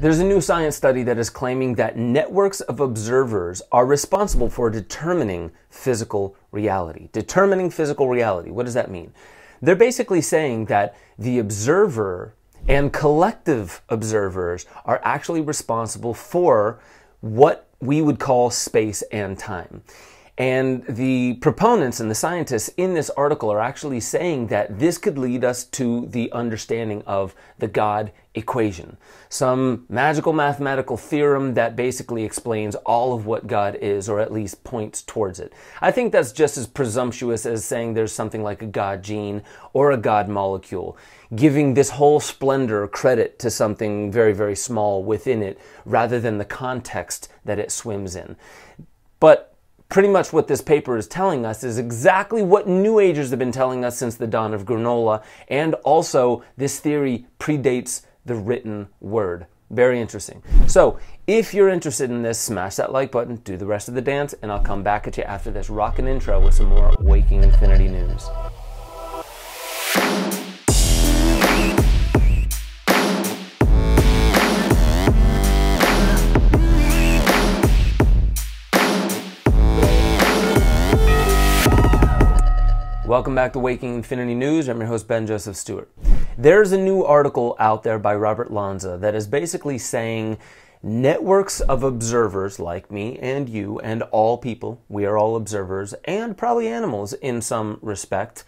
There's a new science study that is claiming that networks of observers are responsible for determining physical reality. Determining physical reality. What does that mean? They're basically saying that the observer and collective observers are actually responsible for what we would call space and time. And the proponents and the scientists in this article are actually saying that this could lead us to the understanding of the God equation, some magical mathematical theorem that basically explains all of what God is, or at least points towards it. I think that's just as presumptuous as saying there's something like a God gene or a God molecule, giving this whole splendor credit to something very, very small within it rather than the context that it swims in. But pretty much what this paper is telling us is exactly what New Agers have been telling us since the dawn of granola, and also this theory predates the written word. Very interesting. So, if you're interested in this, smash that like button, do the rest of the dance, and I'll come back at you after this rockin' intro with some more Waking Infinity news. Welcome back to Waking Infinity News. I'm your host, Ben Joseph Stewart. There's a new article out there by Robert Lanza that is basically saying networks of observers like me and you and all people, we are all observers, and probably animals in some respect,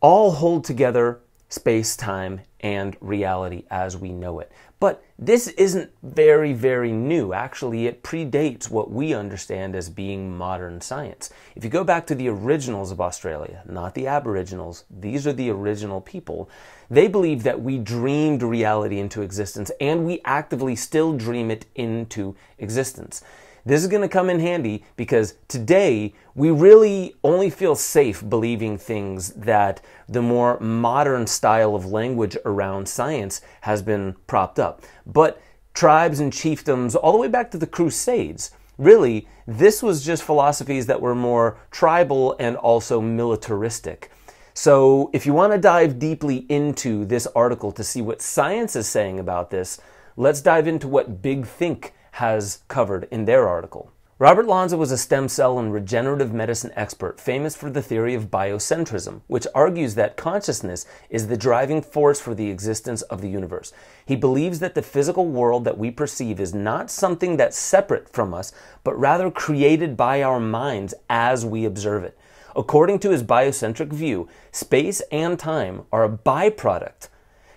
all hold together space, time, and reality as we know it. But this isn't very, very new. Actually, it predates what we understand as being modern science. If you go back to the originals of Australia, not the Aboriginals, these are the original people, they believe that we dreamed reality into existence and we actively still dream it into existence. This is going to come in handy because today we really only feel safe believing things that the more modern style of language around science has been propped up. But tribes and chiefdoms, all the way back to the Crusades, really, this was just philosophies that were more tribal and also militaristic. So, if you want to dive deeply into this article to see what science is saying about this, let's dive into what Big Think has covered in their article. Robert Lanza was a stem cell and regenerative medicine expert famous for the theory of biocentrism, which argues that consciousness is the driving force for the existence of the universe. He believes that the physical world that we perceive is not something that's separate from us, but rather created by our minds as we observe it. According to his biocentric view, space and time are a byproduct,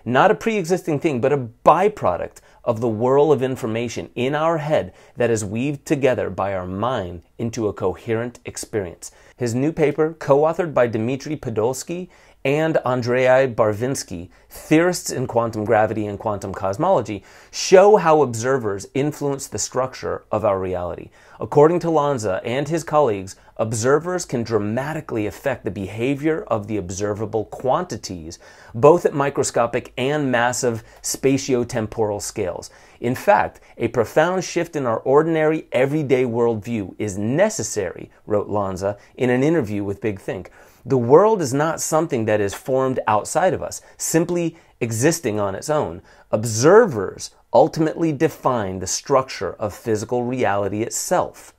not a pre existing thing, but a byproduct of the whirl of information in our head that is weaved together by our mind into a coherent experience. His new paper, co authored by Dmitry Podolsky and Andrei Barvinsky, theorists in quantum gravity and quantum cosmology, show how observers influence the structure of our reality. According to Lanza and his colleagues, observers can dramatically affect the behavior of the observable quantities, both at microscopic and massive spatiotemporal scales. In fact, a profound shift in our ordinary, everyday worldview is necessary, wrote Lanza in an interview with Big Think. The world is not something that is formed outside of us, simply existing on its own. Observers ultimately define the structure of physical reality itself.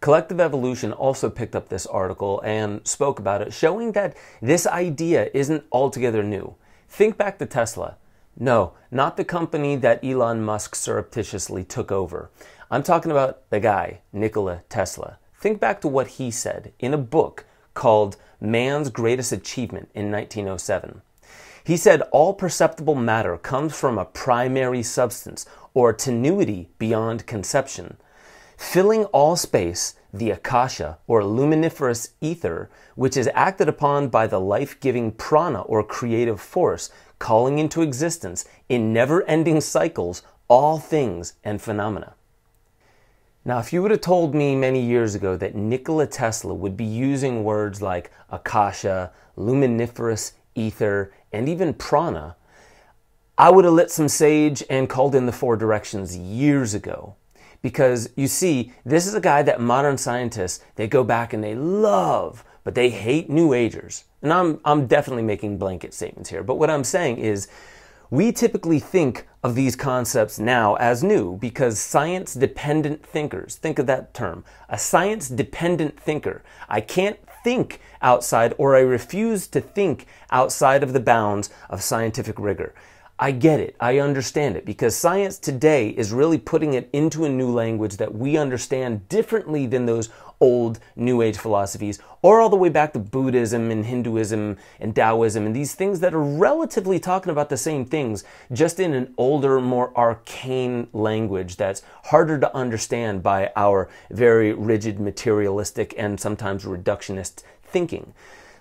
Collective Evolution also picked up this article and spoke about it, showing that this idea isn't altogether new. Think back to Tesla. No, not the company that Elon Musk surreptitiously took over. I'm talking about the guy, Nikola Tesla. Think back to what he said in a book called Man's Greatest Achievement in 1907. He said all perceptible matter comes from a primary substance or tenuity beyond conception. Filling all space, the akasha or luminiferous ether, which is acted upon by the life giving prana or creative force, calling into existence in never ending cycles all things and phenomena. Now, if you would have told me many years ago that Nikola Tesla would be using words like akasha, luminiferous ether, and even prana, I would have lit some sage and called in the four directions years ago. Because you see, this is a guy that modern scientists, they go back and they love, but they hate New Agers. And I'm, I'm definitely making blanket statements here. But what I'm saying is, We typically think of these concepts now as new because science dependent thinkers, think of that term, a science dependent thinker. I can't think outside or I refuse to think outside of the bounds of scientific rigor. I get it. I understand it because science today is really putting it into a new language that we understand differently than those old New Age philosophies, or all the way back to Buddhism and Hinduism and Taoism and these things that are relatively talking about the same things, just in an older, more arcane language that's harder to understand by our very rigid, materialistic, and sometimes reductionist thinking.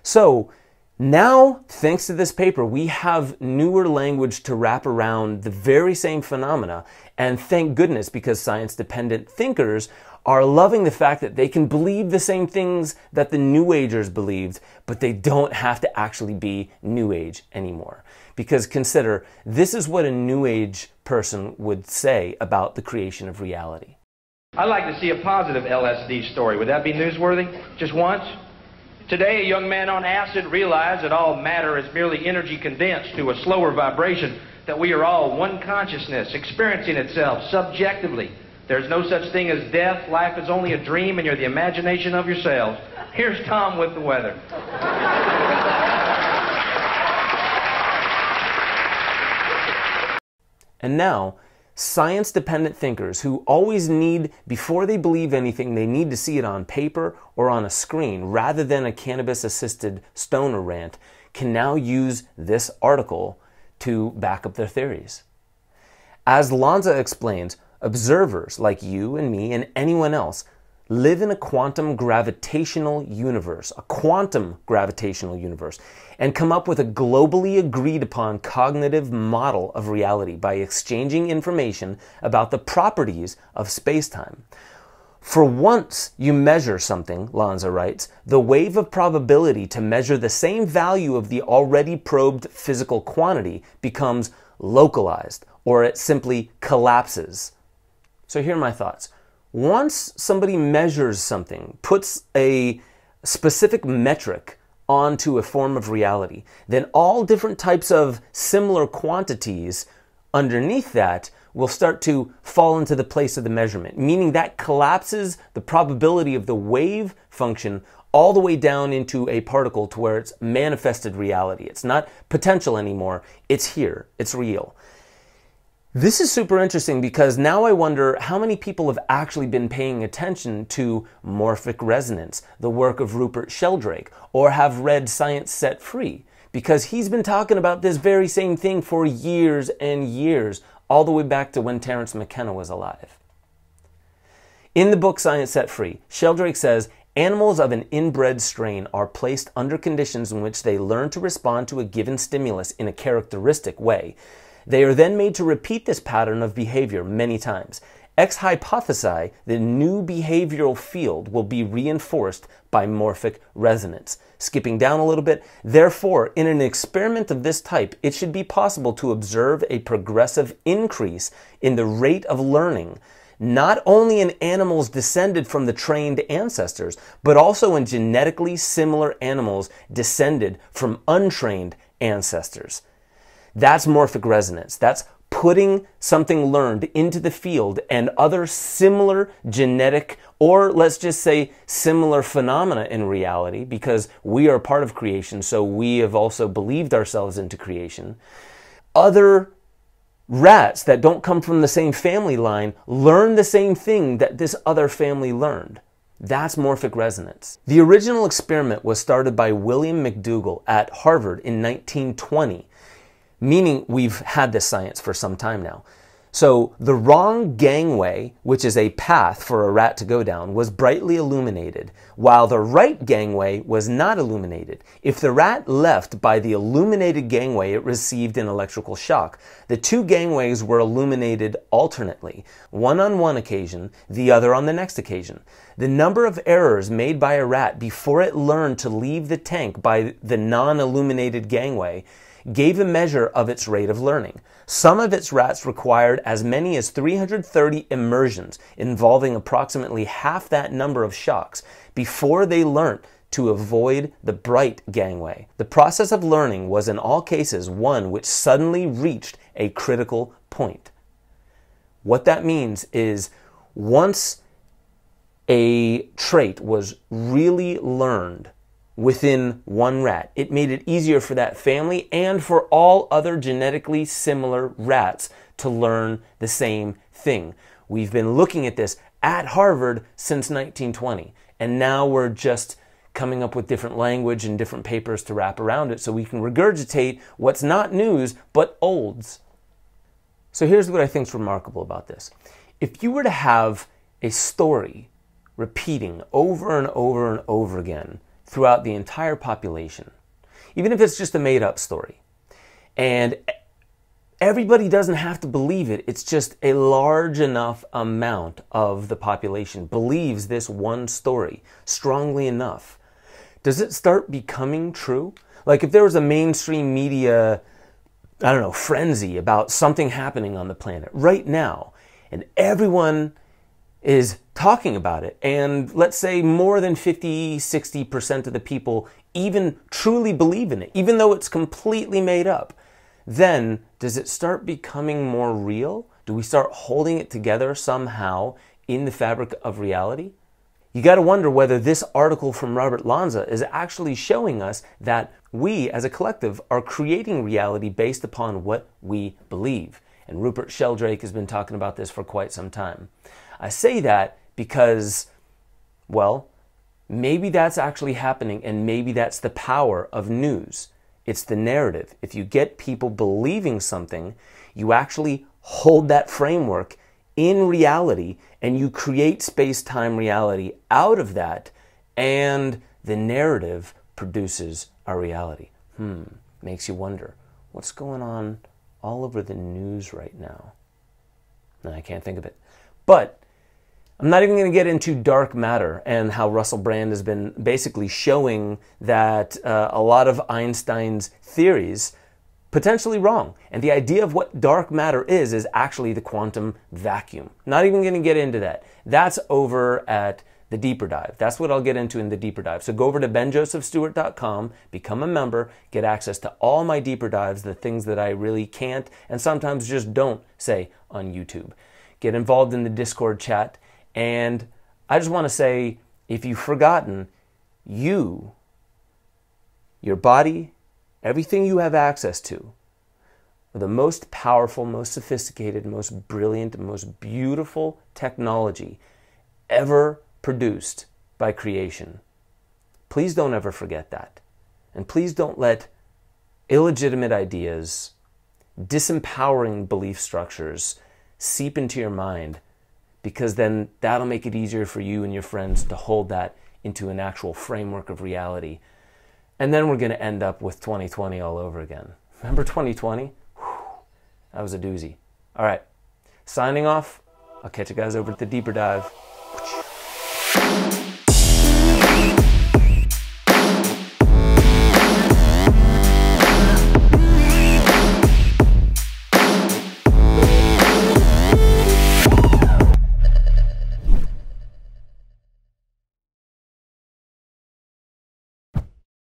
So, now, thanks to this paper, we have newer language to wrap around the very same phenomena. And thank goodness, because science dependent thinkers are loving the fact that they can believe the same things that the New Agers believed, but they don't have to actually be New Age anymore. Because consider, this is what a New Age person would say about the creation of reality. I'd like to see a positive LSD story. Would that be newsworthy? Just once? Today, a young man on acid realized that all matter is merely energy condensed to a slower vibration, that we are all one consciousness experiencing itself subjectively. There's no such thing as death. Life is only a dream, and you're the imagination of yourselves. Here's Tom with the weather. And now, science dependent thinkers who always need, before they believe anything, they need to see it on paper or on a screen rather than a cannabis assisted stoner rant, can now use this article to back up their theories. As Lanza explains, observers like you and me and anyone else live in a quantum gravitational universe, a quantum gravitational universe, and come up with a globally agreed upon cognitive model of reality by exchanging information about the properties of spacetime. For once you measure something, Lanza writes, the wave of probability to measure the same value of the already probed physical quantity becomes localized, or it simply collapses. So here are my thoughts once somebody measures something, puts a specific metric onto a form of reality, then all different types of similar quantities underneath that will start to fall into the place of the measurement, meaning that collapses the probability of the wave function all the way down into a particle to where it's manifested reality. It's not potential anymore, it's here, it's real. This is super interesting because now I wonder how many people have actually been paying attention to morphic resonance, the work of Rupert Sheldrake, or have read Science Set Free, because he's been talking about this very same thing for years and years, all the way back to when Terence McKenna was alive. In the book Science Set Free, Sheldrake says Animals of an inbred strain are placed under conditions in which they learn to respond to a given stimulus in a characteristic way. They are then made to repeat this pattern of behavior many times. X hypothesize the new behavioral field will be reinforced by morphic resonance. Skipping down a little bit, therefore, in an experiment of this type, it should be possible to observe a progressive increase in the rate of learning, not only in animals descended from the trained ancestors, but also in genetically similar animals descended from untrained ancestors. That's morphic resonance. That's putting something learned into the field and other similar genetic or let's just say similar phenomena in reality because we are part of creation so we have also believed ourselves into creation other rats that don't come from the same family line learn the same thing that this other family learned that's morphic resonance. The original experiment was started by William McDougall at Harvard in 1920 meaning we've had this science for some time now. So the wrong gangway, which is a path for a rat to go down, was brightly illuminated, while the right gangway was not illuminated. If the rat left by the illuminated gangway, it received an electrical shock. The two gangways were illuminated alternately, one on one occasion, the other on the next occasion. The number of errors made by a rat before it learned to leave the tank by the non illuminated gangway gave a measure of its rate of learning. Some of its rats required as many as 330 immersions, involving approximately half that number of shocks, before they learnt to avoid the bright gangway. The process of learning was in all cases one which suddenly reached a critical point. What that means is once a trait was really learned within one rat, it made it easier for that family and for all other genetically similar rats to learn the same thing. We've been looking at this at Harvard since 1920, and now we're just coming up with different language and different papers to wrap around it so we can regurgitate what's not news but olds. So here's what I think is remarkable about this. If you were to have a story repeating over and over and over again throughout the entire population, even if it's just a made up story, and everybody doesn't have to believe it, it's just a large enough amount of the population believes this one story strongly enough. Does it start becoming true? Like if there was a mainstream media, I don't know, frenzy about something happening on the planet right now, and everyone is talking about it, and let's say more than 50, 60% of the people even truly believe in it, even though it's completely made up, then does it start becoming more real? Do we start holding it together somehow in the fabric of reality? You got to wonder whether this article from Robert Lanza is actually showing us that we as a collective are creating reality based upon what we believe. And Rupert Sheldrake has been talking about this for quite some time. I say that because, well, maybe that's actually happening and maybe that's the power of news. It's the narrative. If you get people believing something, you actually hold that framework in reality and you create space time reality out of that, and the narrative produces our reality. Hmm, makes you wonder what's going on all over the news right now? And I can't think of it. But I'm not even going to get into dark matter and how Russell Brand has been basically showing that uh, a lot of Einstein's theories potentially wrong. And the idea of what dark matter is is actually the quantum vacuum. Not even going to get into that. That's over at the deeper dive. That's what I'll get into in the deeper dive. So go over to benjosephstewart.com, become a member, get access to all my deeper dives, the things that I really can't and sometimes just don't say on YouTube. Get involved in the Discord chat. And I just want to say if you've forgotten, you, your body, everything you have access to, are the most powerful, most sophisticated, most brilliant, most beautiful technology ever produced by creation. Please don't ever forget that. And please don't let illegitimate ideas, disempowering belief structures seep into your mind because then that'll make it easier for you and your friends to hold that into an actual framework of reality and then we're going to end up with 2020 all over again. Remember 2020? Whew, that was a doozy. All right, signing off. I'll catch you guys over at the deeper dive.